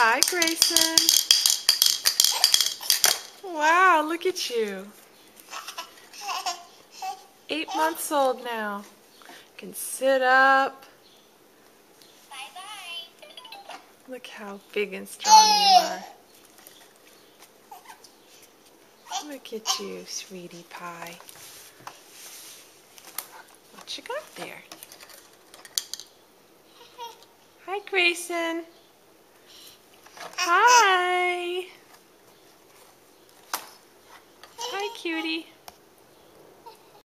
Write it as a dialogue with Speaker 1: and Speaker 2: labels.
Speaker 1: Hi, Grayson. Wow, look at you. Eight months old now. Can sit up. Look how big and strong you are. Look at you, sweetie pie. What you got there? Hi, Grayson. Hi. Hi, cutie.